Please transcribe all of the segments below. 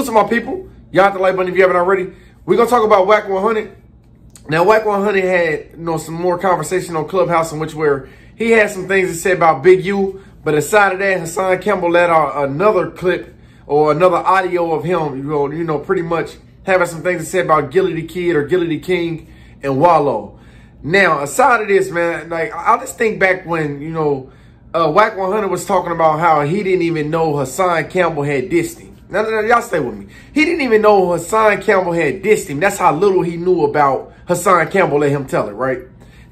What's up, my people? Y'all hit the like button if you haven't already. We're gonna talk about Wack 100. Now, Wack 100 had you know some more conversation on Clubhouse in which where he had some things to say about Big U, but aside of that, Hassan Campbell let out another clip or another audio of him, you know, pretty much having some things to say about Gillie Da Kid or Gillie Da King and Wallo. Now, aside of this, man, like I just think back when you know uh, Wack 100 was talking about how he didn't even know Hassan Campbell had dissed Now, now, y'all stay with me. He didn't even know Hassan Campbell had dissed him. That's how little he knew about Hassan Campbell. Let him tell it, right?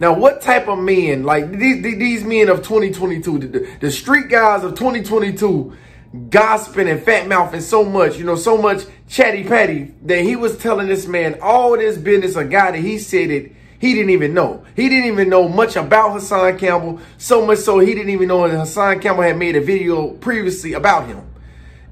Now, what type of men, like these, these men of 2022, the, the street guys of 2022, gossiping and fat mouthing so much, you know, so much chatty patty that he was telling this man all this business, a guy that he said it he didn't even know. He didn't even know much about Hassan Campbell, so much so he didn't even know that Hassan Campbell had made a video previously about him.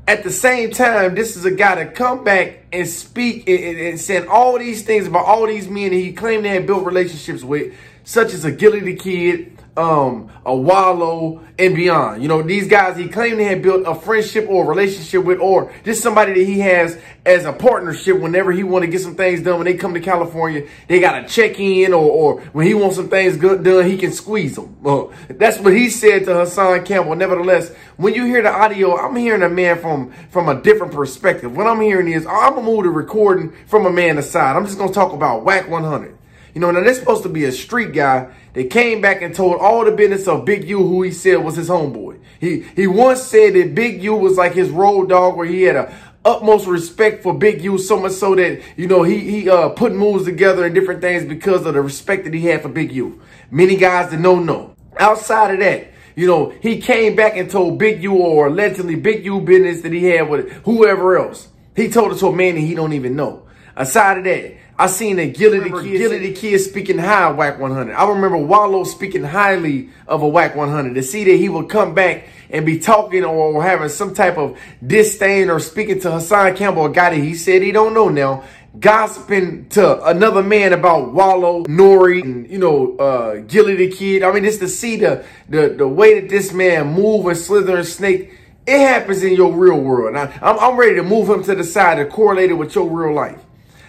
At the same time, this is a guy to come back and speak and, and, said all these things about all these men that he claimed they had built relationships with, such as a Gillie Da Kid, um, a Wallo, and beyond. You know, these guys he claimed they had built a friendship or a relationship with, or just somebody that he has as a partnership whenever he want to get some things done. When they come to California, they got to check in, or, or when he wants some things good done, he can squeeze them. Uh, that's what he said to Hassan Campbell. Nevertheless, when you hear the audio, I'm hearing a man from, from a different perspective. What I'm hearing is, I'm going to move the recording from a man aside. I'm just going to talk about Wack 100. You know, now this supposed to be a street guy that came back and told all the business of Big U, who he said was his homeboy. He he once said that Big U was like his road dog, where he had a utmost respect for Big U, so much so that, you know, he, he uh, put moves together and different things because of the respect that he had for Big U. Many guys that don't know. Outside of that, you know, he came back and told Big U or allegedly Big U business that he had with whoever else. He told it to a man that he don't even know. Aside of that, I seen a Gillie Da Kid, Gillie Da Kid speaking high of Wack 100. I remember Wallo speaking highly of a Wack 100. To see that he would come back and be talking or having some type of disdain or speaking to Hassan Campbell, a guy that he said he don't know now, gossiping to another man about Wallo, NORE, and, you know, uh, Gillie Da Kid. I mean, just to see the, the, the way that this man move and slither and snake, it happens in your real world. And I, I'm, I'm ready to move him to the side to correlate it with your real life.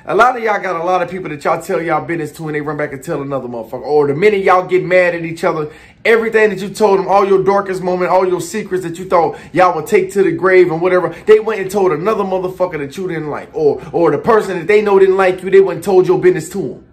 A lot of y'all got a lot of people that y'all tell y'all business to and they run back and tell another motherfucker. Or the minute y'all get mad at each other, everything that you told them, all your darkest moment, all your secrets that you thought y'all would take to the grave and whatever, they went and told another motherfucker that you didn't like. Or or the person that they know didn't like you, they went and told your business to them.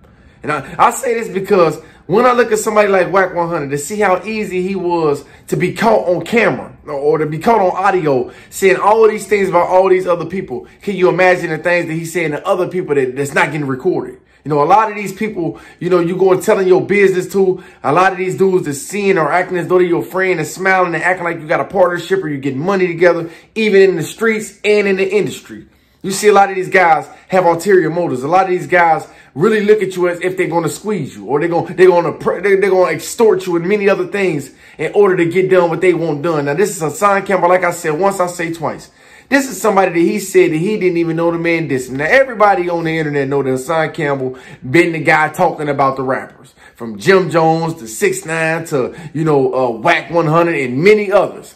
And I, I say this because when I look at somebody like Wack 100 to see how easy he was to be caught on camera or to be caught on audio saying all these things about all these other people, can you imagine the things that he's saying to other people that, that's not getting recorded? You know, a lot of these people, you know, you go and telling your business to, a lot of these dudes are seeing or acting as though they're your friend and smiling and acting like you got a partnership or you're getting money together, even in the streets and in the industry. You see a lot of these guys have ulterior motives. A lot of these guys really look at you as if they're going to squeeze you or they're going they're going to they're, going to extort you and many other things in order to get done what they want done. Now this is a Hassan Campbell. Like I said, once I say twice. This is somebody that he said that he didn't even know the man dissing. Now everybody on the internet know that Hassan Campbell been the guy talking about the rappers from Jim Jones to Six Nine to you know uh, Wack 100 and many others.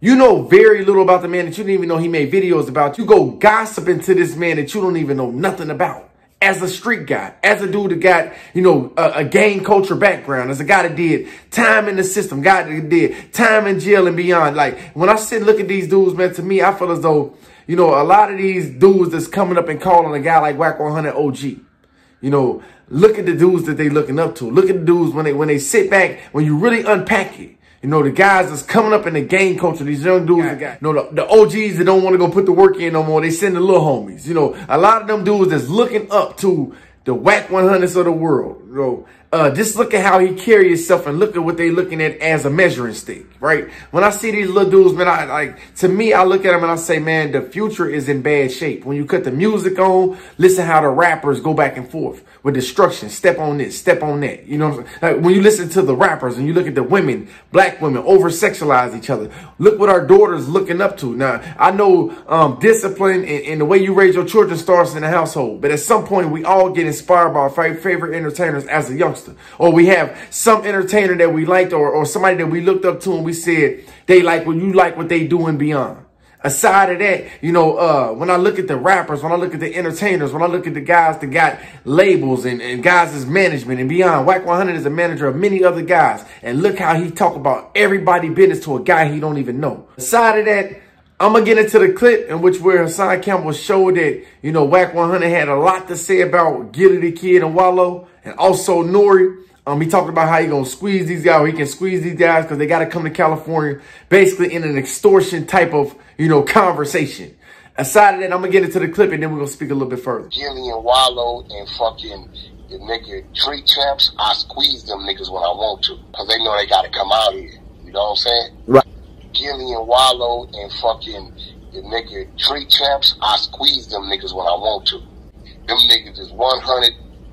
You know very little about the man that you didn't even know he made videos about. You go gossiping to this man that you don't even know nothing about. As a street guy, as a dude that got, you know, a, a gang culture background, as a guy that did time in the system, guy that did time in jail and beyond. Like, when I sit and look at these dudes, man, to me, I feel as though, you know, a lot of these dudes that's coming up and calling a guy like Wack 100 OG. You know, look at the dudes that they looking up to. Look at the dudes when they when they sit back, when you really unpack it. You know, the guys that's coming up in the gang culture, these young dudes, you know, the, the OGs that don't want to go put the work in no more, they send the little homies. You know, a lot of them dudes that's looking up to the Wack 100s of the world. You know, uh, just look at how he carry himself and look at what they looking at as a measuring stick, right? When I see these little dudes, man, I like, to me, I look at them and I say, man, the future is in bad shape. When you cut the music on, listen how the rappers go back and forth with destruction. Step on this, step on that. You know, what I'm saying? like when you listen to the rappers and you look at the women, black women over sexualize each other. Look what our daughters looking up to. Now, I know um, discipline and, and, the way you raise your children starts in the household, but at some point we all get inspired by our favorite entertainers as a youngster, or we have some entertainer that we liked, or, or somebody that we looked up to and we said they like what you like what they do and beyond. Aside of that, you know, uh, when I look at the rappers, when I look at the entertainers, when I look at the guys that got labels and, and guys as management and beyond, Wack 100 is a manager of many other guys. And look how he talk about everybody business to a guy he don't even know. Aside of that, I'm to get into the clip in which where Hassan Campbell showed that, you know, Wack 100 had a lot to say about Gillie Da Kid and Wallo and also NORE. Um, he talked about how he gonna squeeze these guys, he can squeeze these guys because they got to come to California, basically in an extortion type of, you know, conversation. Aside of that, I'm gonna get into the clip and then we're gonna speak a little bit further. Gillie and Wallo and fucking the nigga Drink Champs, I squeeze them niggas when I want to because they know they got to come out here. You know what I'm saying? Right. Gillie and Wallo and fucking the nigga Drink Champs, I squeeze them niggas when I want to. Them niggas is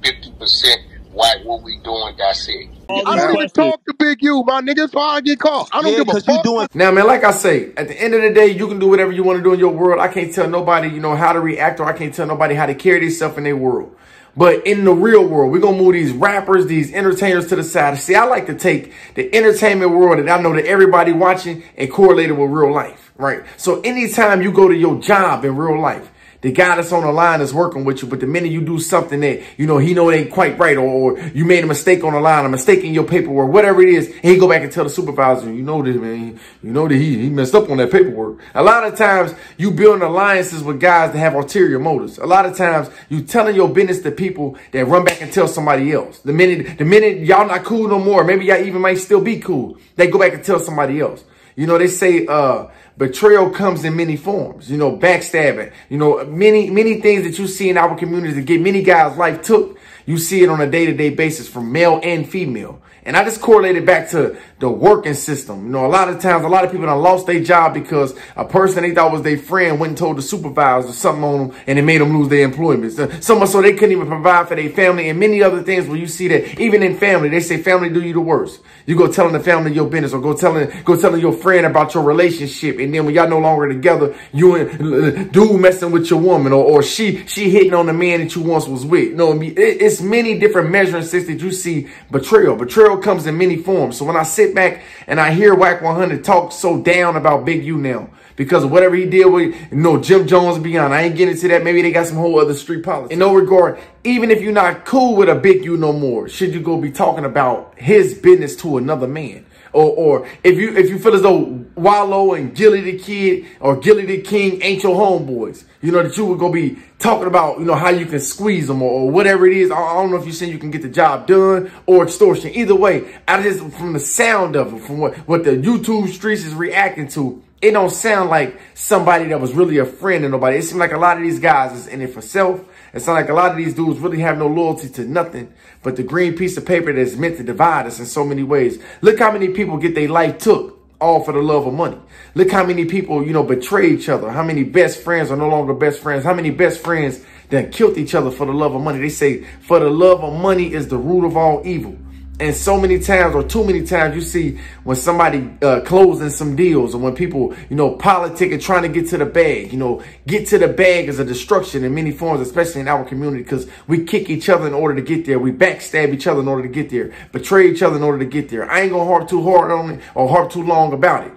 150% White, what we doing, that's it. I don't even talk to Big U, my niggas. Why I get caught? I don't Yeah, give a 'cause you fuck. doing- Now, man, like I say, at the end of the day, you can do whatever you want to do in your world. I can't tell nobody, you know, how to react or I can't tell nobody how to carry themselves in their world. But in the real world, we're going to move these rappers, these entertainers to the side. See, I like to take the entertainment world that I know that everybody watching and correlate it with real life, right? So anytime you go to your job in real life, the guy that's on the line is working with you, but the minute you do something that, you know, he know it ain't quite right, or, or you made a mistake on the line, a mistake in your paperwork, whatever it is, he go back and tell the supervisor, you know this, man, you know that he, he messed up on that paperwork. A lot of times you build alliances with guys that have ulterior motives. A lot of times you telling your business to people that run back and tell somebody else. The minute, the minute y'all not cool no more, maybe y'all even might still be cool, they go back and tell somebody else. You know, they say, uh, betrayal comes in many forms, you know, backstabbing, you know, many, many things that you see in our community that get many guys' life took. You see it on a day-to-day basis from male and female. And I just correlated back to the working system. You know, a lot of times, a lot of people done lost their job because a person they thought was their friend went and told the supervisor something on them and it made them lose their employment. So, so much so they couldn't even provide for their family and many other things where you see that even in family, they say family do you the worst. You go telling the family your business or go telling, go telling your friend about your relationship. And then when y'all no longer together, you and dude messing with your woman or, or she, she hitting on the man that you once was with. No, I mean, it, it's many different measuring sticks that you see betrayal. Betrayal comes in many forms. So when I sit back and I hear Wack 100 talk so down about Big U now, because whatever he did with, you know, Jim Jones beyond. I ain't getting into that. Maybe they got some whole other street politics. In no regard, even if you're not cool with a Big U no more, should you go be talking about his business to another man? Or, or if you if you feel as though Wallo and Gillie Da Kid or Gillie Da King ain't your homeboys, you know, that you would go be talking about, you know, how you can squeeze them or, or whatever it is. I, I don't know if you're saying you can get the job done or extortion. Either way, I just, from the sound of it, from what, what the YouTube streets is reacting to, it don't sound like somebody that was really a friend to nobody. It seems like a lot of these guys is in it for self. It sounds like a lot of these dudes really have no loyalty to nothing but the green piece of paper that's meant to divide us in so many ways. Look how many people get their life took all for the love of money. Look how many people, you know, betray each other. How many best friends are no longer best friends. How many best friends that killed each other for the love of money. They say for the love of money is the root of all evil. And so many times or too many times you see when somebody uh, closing some deals or when people, you know, politic and trying to get to the bag, you know, get to the bag is a destruction in many forms, especially in our community, because we kick each other in order to get there. We backstab each other in order to get there, betray each other in order to get there. I ain't gonna harp too hard on it or harp too long about it.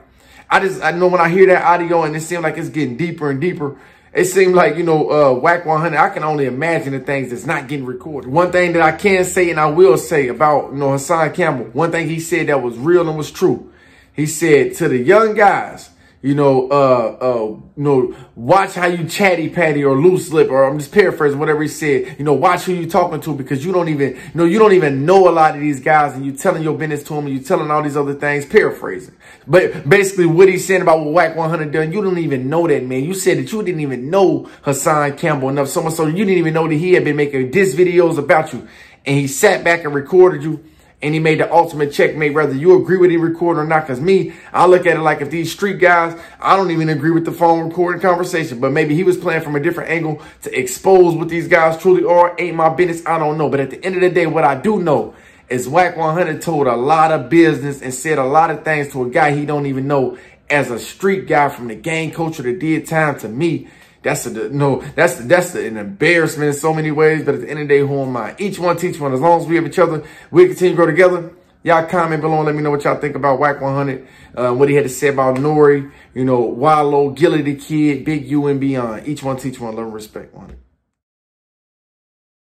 I just, I know when I hear that audio and it seems like it's getting deeper and deeper, it seemed like, you know, uh, Wack 100, I can only imagine the things that's not getting recorded. One thing that I can say and I will say about, you know, Hassan Campbell, one thing he said that was real and was true. He said to the young guys, you know, uh, uh, you know, watch how you chatty patty or loose lip, or I'm just paraphrasing whatever he said. You know, watch who you talking to because you don't even, you know, you don't even know a lot of these guys, and you're telling your business to them, and you telling all these other things. Paraphrasing, but basically what he's saying about what Wack 100 done, you don't even know that man. You said that you didn't even know Hassan Campbell enough, so much so you didn't even know that he had been making diss videos about you, and he sat back and recorded you and he made the ultimate checkmate, whether you agree with the recording or not. Because me, I look at it like if these street guys, I don't even agree with the phone recording conversation, but maybe he was playing from a different angle to expose what these guys truly are. Ain't my business. I don't know. But at the end of the day, what I do know is Wack 100 told a lot of business and said a lot of things to a guy he don't even know as a street guy from the gang culture that did time to me. That's a, no, that's that's an embarrassment in so many ways. But at the end of the day, who am I? Each one teach one. As long as we have each other, we continue to grow together. Y'all comment below and let me know what y'all think about Wack 100, uh, what he had to say about NORE, you know, Wallo, Gillie Da Kid, Big U, and beyond. Each one teach one, love and respect. 100.